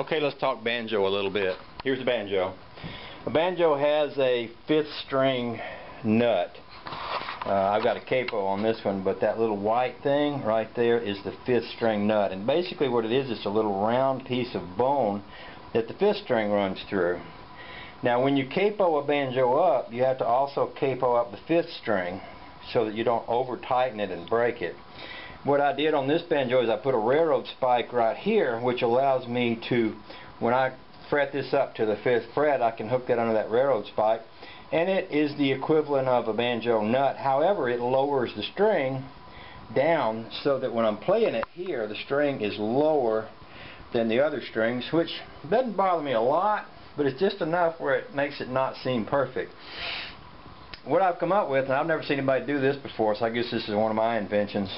Okay, let's talk banjo a little bit. Here's the banjo. A banjo has a fifth string nut. Uh, I've got a capo on this one, but that little white thing right there is the fifth string nut. And basically what it is, it's a little round piece of bone that the fifth string runs through. Now when you capo a banjo up, you have to also capo up the fifth string so that you don't over tighten it and break it. What I did on this banjo is I put a railroad spike right here which allows me to, when I fret this up to the fifth fret, I can hook that under that railroad spike and it is the equivalent of a banjo nut. However, it lowers the string down so that when I'm playing it here, the string is lower than the other strings, which doesn't bother me a lot, but it's just enough where it makes it not seem perfect. What I've come up with, and I've never seen anybody do this before, so I guess this is one of my inventions.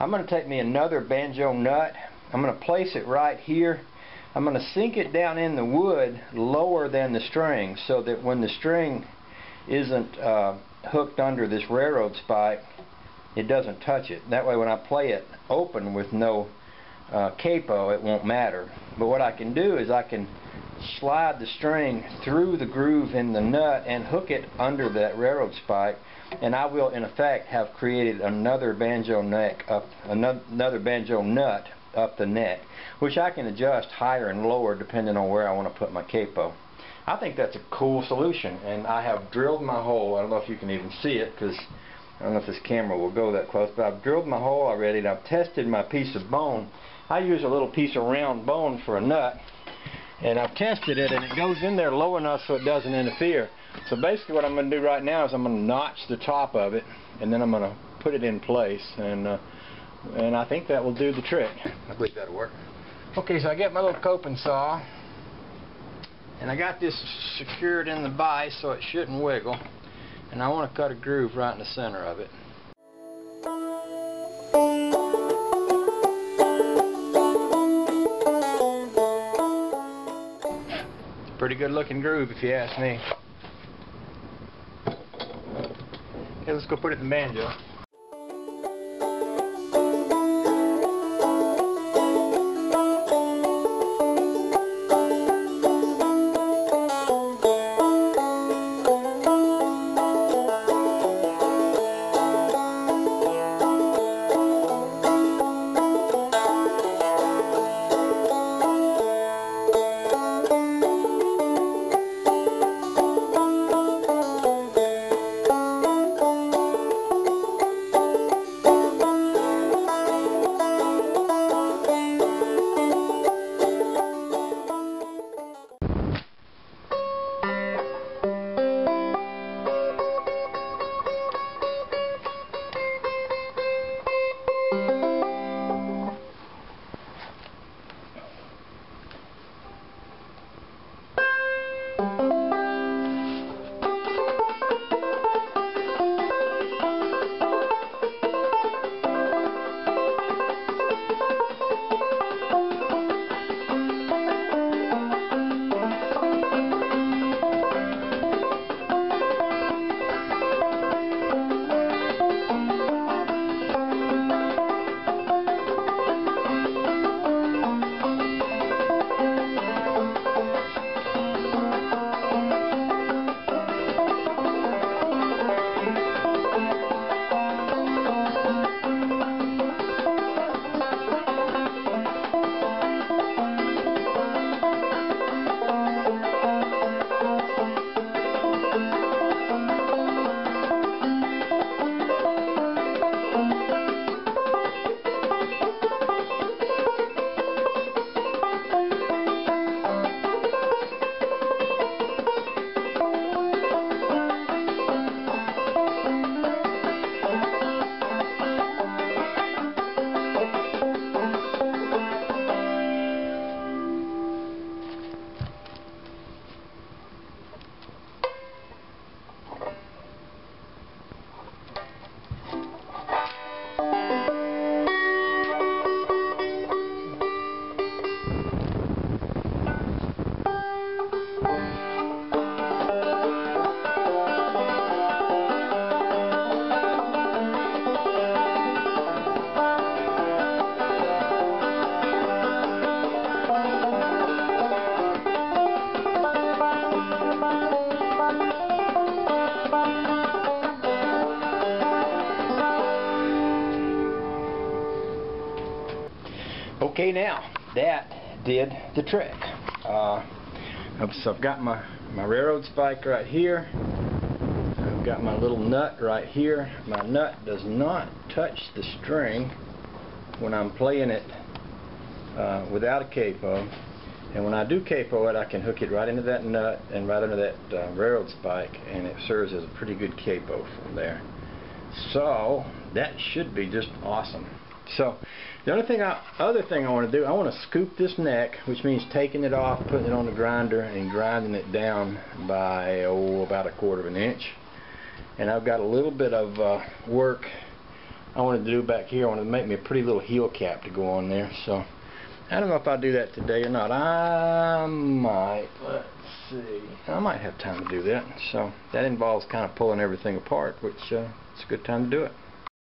I'm going to take me another banjo nut. I'm going to place it right here. I'm going to sink it down in the wood lower than the string so that when the string isn't uh, hooked under this railroad spike, it doesn't touch it. That way when I play it open with no uh, capo, it won't matter. But what I can do is I can slide the string through the groove in the nut and hook it under that railroad spike and I will in effect have created another banjo neck up another banjo nut up the neck which I can adjust higher and lower depending on where I want to put my capo. I think that's a cool solution and I have drilled my hole. I don't know if you can even see it because I don't know if this camera will go that close but I've drilled my hole already and I've tested my piece of bone. I use a little piece of round bone for a nut and I've tested it and it goes in there low enough so it doesn't interfere. So basically what I'm going to do right now is I'm going to notch the top of it and then I'm going to put it in place and uh, and I think that will do the trick. I believe that'll work. Okay, so I get my little coping saw and I got this secured in the vise so it shouldn't wiggle and I want to cut a groove right in the center of it. Pretty good looking groove if you ask me. Okay, let's go put it in the banjo. Okay, now that did the trick. Uh, so I've got my my railroad spike right here. I've got my little nut right here. My nut does not touch the string when I'm playing it uh, without a capo. And when I do capo it, I can hook it right into that nut and right under that uh, railroad spike, and it serves as a pretty good capo from there. So that should be just awesome. So the only thing I, other thing I want to do, I want to scoop this neck, which means taking it off, putting it on the grinder, and grinding it down by oh about a quarter of an inch. And I've got a little bit of uh, work I want to do back here. I want to make me a pretty little heel cap to go on there. So I don't know if I'll do that today or not. I might. Let's see. I might have time to do that. So that involves kind of pulling everything apart, which uh, it's a good time to do it.